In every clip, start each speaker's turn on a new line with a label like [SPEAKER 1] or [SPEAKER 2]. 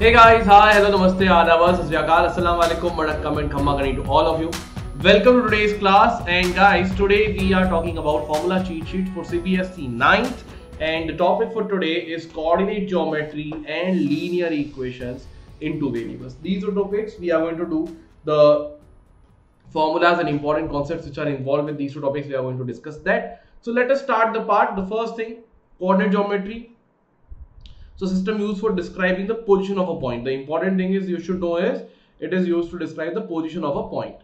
[SPEAKER 1] Hey guys, hi, hello, namaste, adab, asriyakal, assalamu alaikum, vanakkam and khamma to all of you. Welcome to today's class and guys, today we are talking about formula cheat sheet for CBSE 9th and the topic for today is coordinate geometry and linear equations in two variables. These are topics we are going to do the formulas and important concepts which are involved with these two topics we are going to discuss that. So let us start the part. The first thing, coordinate geometry so system used for describing the position of a point. The important thing is you should know is it is used to describe the position of a point.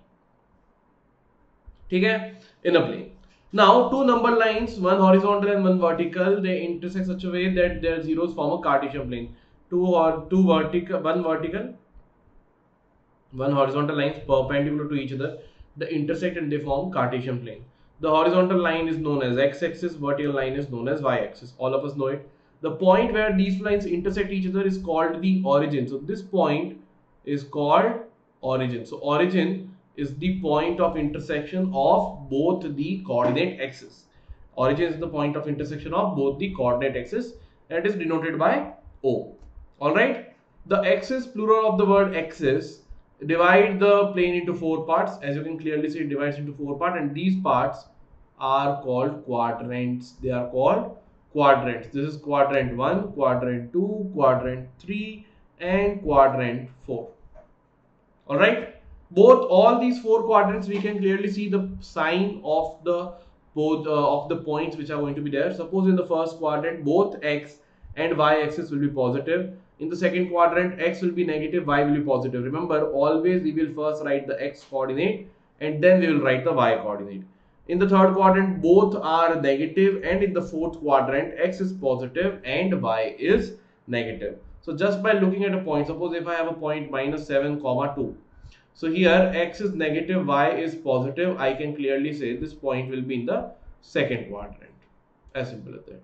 [SPEAKER 1] Okay, in a plane. Now two number lines, one horizontal and one vertical, they intersect such a way that their zeros form a Cartesian plane. Two or two vertical, one vertical, one horizontal lines perpendicular to each other. They intersect and they form Cartesian plane. The horizontal line is known as x-axis, vertical line is known as y-axis. All of us know it the point where these lines intersect each other is called the origin. So this point is called origin. So origin is the point of intersection of both the coordinate axes origin is the point of intersection of both the coordinate axes that is denoted by o. All right? The axis plural of the word axis divide the plane into four parts. As you can clearly see it divides into four parts and these parts are called quadrants. They are called quadrants. This is quadrant 1, quadrant 2, quadrant 3 and quadrant 4. Alright. Both all these four quadrants we can clearly see the sign of the both uh, of the points which are going to be there. Suppose in the first quadrant both x and y axis will be positive. In the second quadrant x will be negative, y will be positive. Remember always we will first write the x coordinate and then we will write the y coordinate. In the third quadrant, both are negative and in the fourth quadrant, x is positive and y is negative. So just by looking at a point, suppose if I have a point minus 7 comma 2. So here x is negative, y is positive. I can clearly say this point will be in the second quadrant. As simple as that.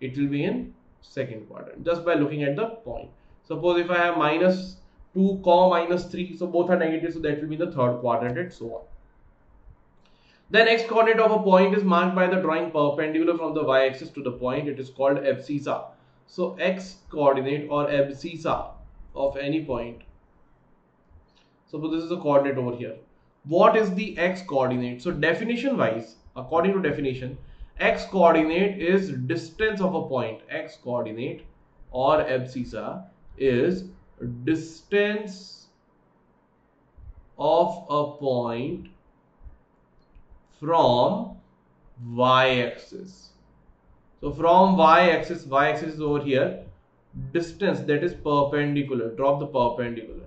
[SPEAKER 1] It will be in second quadrant just by looking at the point. Suppose if I have minus 2 comma minus 3, so both are negative, so that will be the third quadrant and so on. The next coordinate of a point is marked by the drawing perpendicular from the y-axis to the point. It is called abscissa. So x coordinate or abscissa of any point. Suppose this is a coordinate over here. What is the x coordinate? So definition wise, according to definition, x coordinate is distance of a point. X coordinate or abscissa is distance of a point from y-axis. So from y-axis, y-axis is over here, distance that is perpendicular, drop the perpendicular.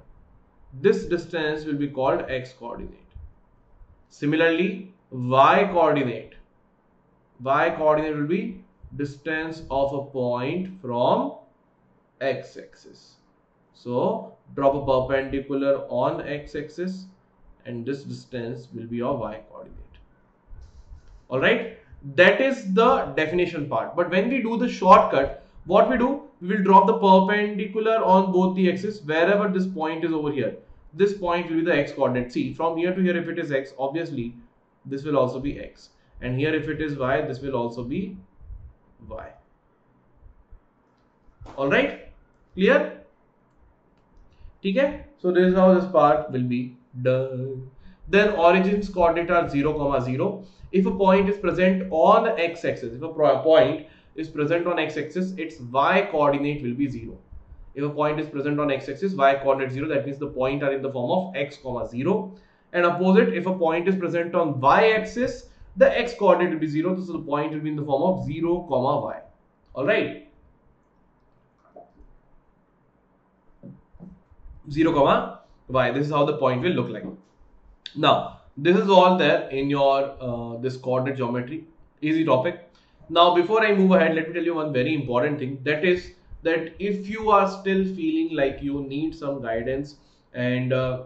[SPEAKER 1] This distance will be called x-coordinate. Similarly, y-coordinate, y-coordinate will be distance of a point from x-axis. So drop a perpendicular on x-axis and this distance will be your y-coordinate all right? That is the definition part. But when we do the shortcut what we do? We will drop the perpendicular on both the axes wherever this point is over here. This point will be the x coordinate see from here to here if it is x obviously this will also be x. And here if it is y this will also be y. All right? Clear? Okay so this is how this part will be done then origins coordinate are 0 comma 0 if a point is present on x-axis if a point is present on x-axis its y coordinate will be 0 if a point is present on x-axis y coordinate 0 that means the point are in the form of x comma 0 and opposite if a point is present on y-axis the x coordinate will be 0 so the point will be in the form of 0 comma y. All right? 0 comma y. This is how the point will look like now this is all there in your uh, this coordinate geometry. Easy topic. Now before i move ahead let me tell you one very important thing. That is that if you are still feeling like you need some guidance and uh,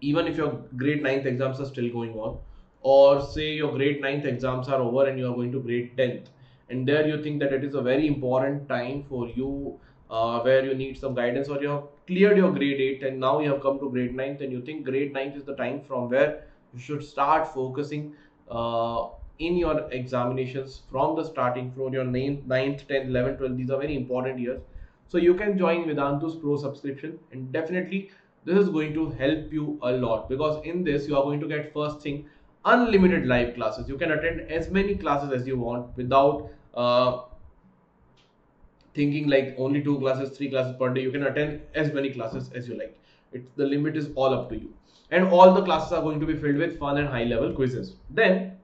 [SPEAKER 1] even if your grade 9th exams are still going on or say your grade 9th exams are over and you are going to grade 10th and there you think that it is a very important time for you uh, where you need some guidance or you have cleared your grade 8 and now you have come to grade 9th and you think grade 9th is the time from where you should start focusing uh, in your examinations from the starting from your 9th, 9th 10th 11th 12th these are very important years So you can join Vedantu's Pro subscription and definitely this is going to help you a lot because in this you are going to get first thing unlimited live classes. You can attend as many classes as you want without uh, thinking like only two classes, three classes per day. You can attend as many classes as you like. It's the limit is all up to you. And all the classes are going to be filled with fun and high level quizzes. Then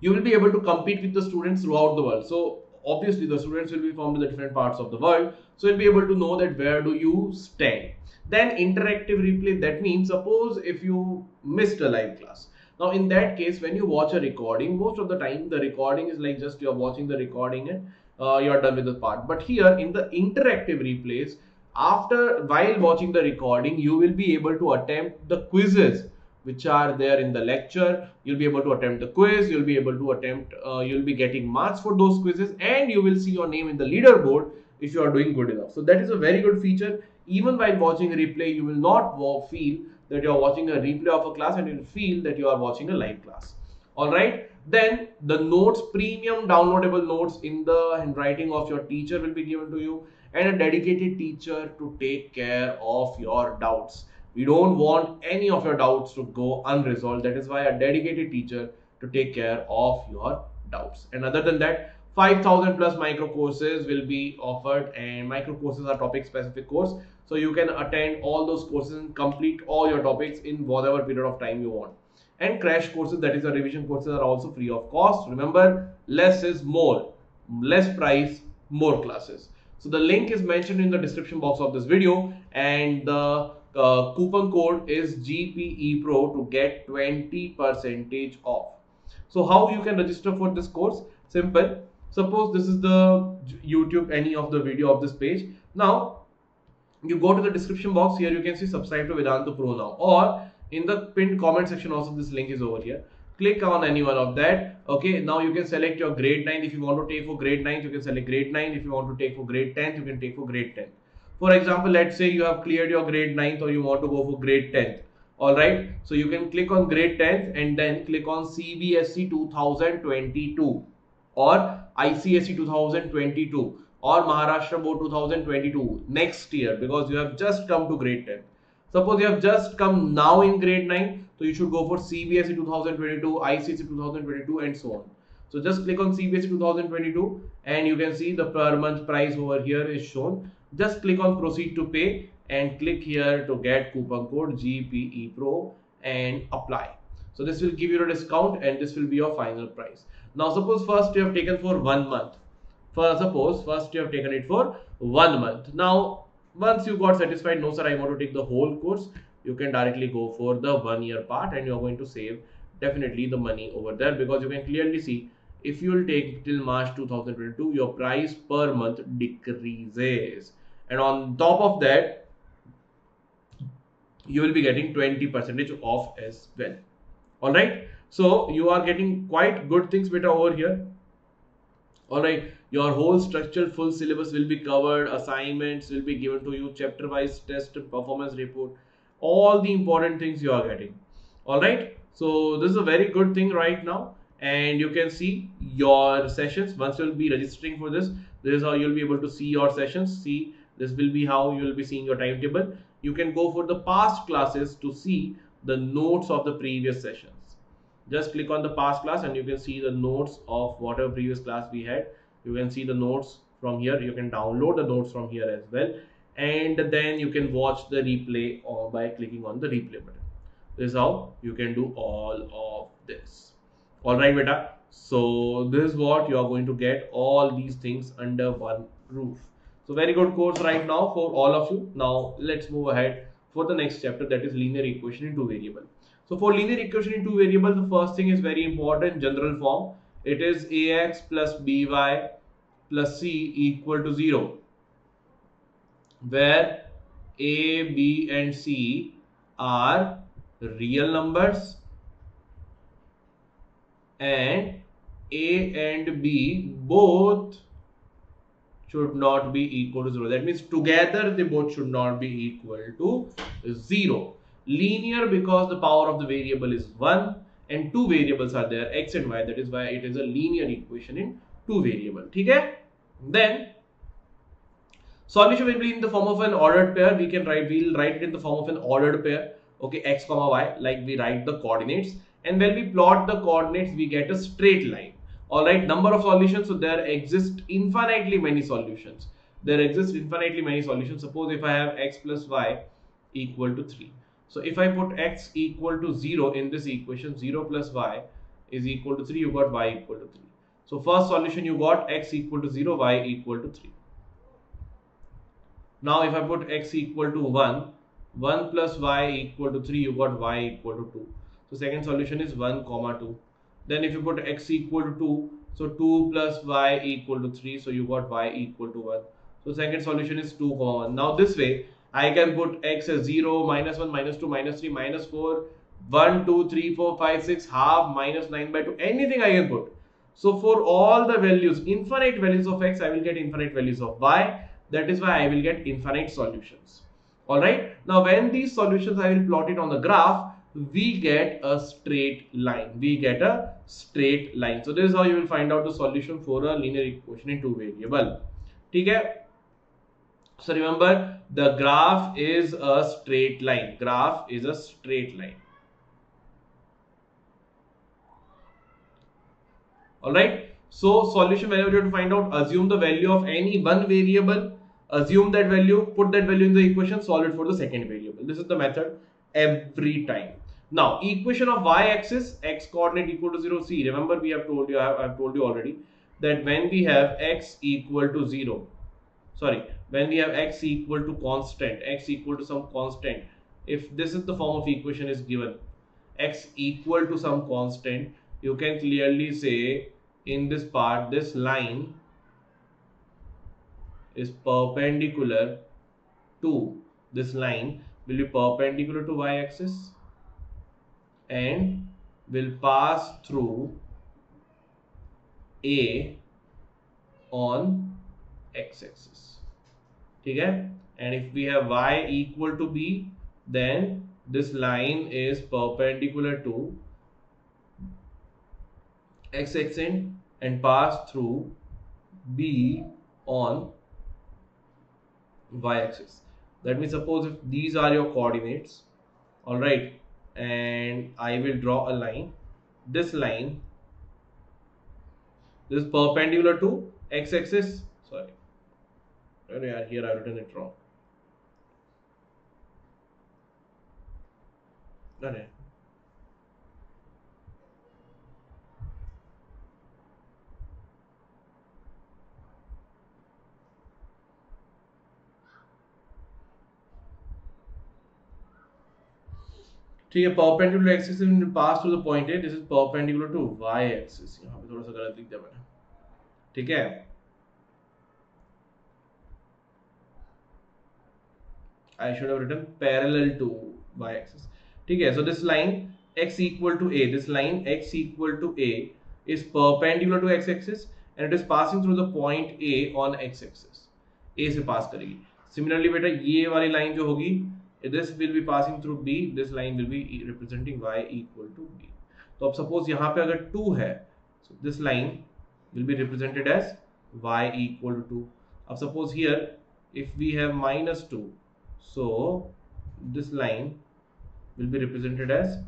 [SPEAKER 1] you will be able to compete with the students throughout the world. So obviously the students will be from the different parts of the world. So you'll be able to know that where do you stand. Then interactive replay, that means suppose if you missed a live class. Now in that case, when you watch a recording, most of the time the recording is like just you're watching the recording and uh, you're done with the part. But here in the interactive replays, after while watching the recording, you will be able to attempt the quizzes which are there in the lecture. You'll be able to attempt the quiz. You'll be able to attempt, uh, you'll be getting marks for those quizzes and you will see your name in the leaderboard if you are doing good enough. So that is a very good feature. Even while watching a replay, you will not feel that you are watching a replay of a class and you'll feel that you are watching a live class. Alright, then the notes, premium downloadable notes in the handwriting of your teacher will be given to you and a dedicated teacher to take care of your doubts. We don't want any of your doubts to go unresolved. That is why a dedicated teacher to take care of your doubts. And other than that, 5000 plus micro courses will be offered and micro courses are topic specific course. So you can attend all those courses and complete all your topics in whatever period of time you want. And crash courses, that is the revision courses are also free of cost. Remember, less is more. Less price, more classes. So the link is mentioned in the description box of this video and the uh, coupon code is GPE Pro to get 20 percentage off. So how you can register for this course? Simple. Suppose this is the YouTube any of the video of this page. Now you go to the description box here you can see subscribe to Vedantu Pro now or in the pinned comment section also this link is over here. Click on any one of that. Okay now you can select your grade 9 if you want to take for grade 9 you can select grade 9 if you want to take for grade 10 you can take for grade 10 for example let's say you have cleared your grade 9th or you want to go for grade 10th all right? So you can click on grade 10th and then click on cbse 2022 or icse 2022 or maharashtra board 2022 next year because you have just come to grade 10 suppose you have just come now in grade 9 so you should go for CBSE 2022, ICSE 2022 and so on. So just click on CBSE 2022 and you can see the per month price over here is shown. Just click on proceed to pay and click here to get coupon code GPE Pro and apply. So this will give you a discount and this will be your final price. Now suppose first you have taken for one month. For suppose first you have taken it for one month. Now once you got satisfied, no sir, I want to take the whole course. You can directly go for the one year part and you're going to save definitely the money over there because you can clearly see if you will take till March 2022 your price per month decreases. And on top of that you will be getting 20 percentage off as well. All right? So you are getting quite good things beta over here. All right your whole structure full syllabus will be covered assignments will be given to you chapter wise test performance report all the important things you are getting. All right? So this is a very good thing right now and you can see your sessions. Once you'll be registering for this this is how you'll be able to see your sessions. See this will be how you will be seeing your timetable. You can go for the past classes to see the notes of the previous sessions. Just click on the past class and you can see the notes of whatever previous class we had you can see the notes from here. You can download the notes from here as well. And then you can watch the replay or by clicking on the replay button. This is how you can do all of this. All right beta. So this is what you are going to get all these things under one roof. So very good course right now for all of you. Now let's move ahead for the next chapter that is linear equation in two variable. So for linear equation in two variable the first thing is very important general form. It is ax plus by plus c equal to 0 where A, B and C are real numbers and A and B both should not be equal to 0. That means together they both should not be equal to 0. Linear because the power of the variable is 1 and two variables are there x and y that is why it is a linear equation in two variable. Okay? Then Solution will be in the form of an ordered pair. We can write, we'll write it in the form of an ordered pair. Okay, x comma y, like we write the coordinates. And when we plot the coordinates, we get a straight line. Alright, number of solutions. So there exist infinitely many solutions. There exist infinitely many solutions. Suppose if I have x plus y equal to 3. So if I put x equal to 0 in this equation, 0 plus y is equal to 3, you got y equal to 3. So first solution you got x equal to 0, y equal to 3. Now if I put x equal to 1, 1 plus y equal to 3, you got y equal to 2. So second solution is 1 comma 2. Then if you put x equal to 2, so 2 plus y equal to 3, so you got y equal to 1. So second solution is 2 comma 1. Now this way, I can put x as 0, minus 1, minus 2, minus 3, minus 4, 1, 2, 3, 4, 5, 6, half, minus 9 by 2, anything I can put. So for all the values, infinite values of x, I will get infinite values of y. That is why I will get infinite solutions. Alright. Now when these solutions I will plot it on the graph, we get a straight line. We get a straight line. So this is how you will find out the solution for a linear equation in two variable. Okay. So remember the graph is a straight line. Graph is a straight line. Alright. So solution whenever you have to find out, assume the value of any one variable, assume that value, put that value in the equation, solve it for the second variable. This is the method every time. Now equation of y-axis, x coordinate equal to 0, see remember we have told you, I have, I have told you already that when we have x equal to 0, sorry, when we have x equal to constant, x equal to some constant, if this is the form of equation is given, x equal to some constant, you can clearly say in this part, this line is perpendicular to this line. Will be perpendicular to y-axis and will pass through A on x-axis. okay and if we have y equal to b then this line is perpendicular to x-axis and pass through b on y-axis that means suppose if these are your coordinates all right and I will draw a line this line this is perpendicular to x-axis sorry here I've written it wrong. अरे ठीक है perpendicular axis pass to the point है this is perpendicular to Y axis यहाँ पे थोड़ा सा गलत लिख दिया मैंने ठीक है I should have written parallel to y-axis. Okay, so this line x equal to a, this line x equal to a is perpendicular to x-axis and it is passing through the point A on x-axis. A से pass करेगी. Similarly, बेटा ये वाली line जो होगी, this will be passing through B. This line will be representing y equal to B. तो अब suppose यहाँ पे अगर 2 है, so this line will be represented as y equal to 2. अब suppose here if we have minus 2 so this line will be represented as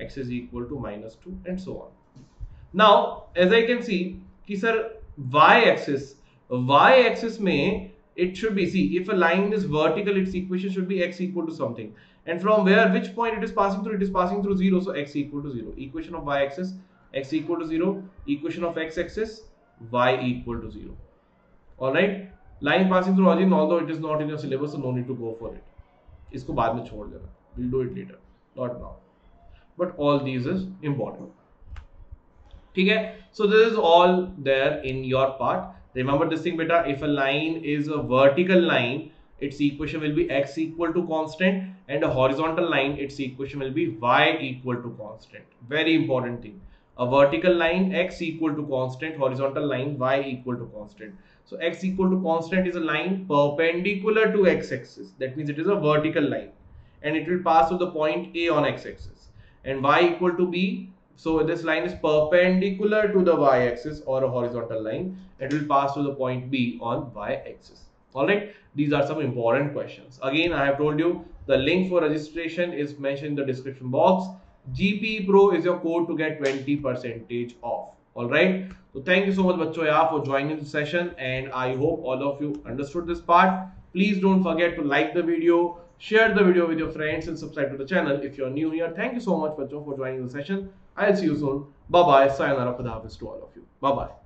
[SPEAKER 1] x is equal to minus 2 and so on. Now as I can see कि sir y axis y axis में it should be see if a line is vertical its equation should be x equal to something and from where which point it is passing through it is passing through 0 so x equal to 0 equation of y axis x equal to 0 equation of x axis y equal to 0 all right line passing through origin although it is not in your syllabus so no need to go for it इसको बाद में छोड़ देना we'll do it later not now but all these is important ठीक है so this is all there in your part remember this thing beta if a line is a vertical line its equation will be x equal to constant and a horizontal line its equation will be y equal to constant very important thing a vertical line x equal to constant horizontal line y equal to constant so x equal to constant is a line perpendicular to x-axis. That means it is a vertical line and it will pass through the point A on x-axis. And y equal to b. So this line is perpendicular to the y-axis or a horizontal line. It will pass through the point B on y-axis. all right? These are some important questions. Again i have told you the link for registration is mentioned in the description box. Gp pro is your code to get 20% off. All right? So thank you so much bacho yeah, for joining the session and i hope all of you understood this part. Please don't forget to like the video share the video with your friends and subscribe to the channel if you're new here. Thank you so much bacho for joining the session i'll see you soon. Bye bye sayonara to all of you. Bye bye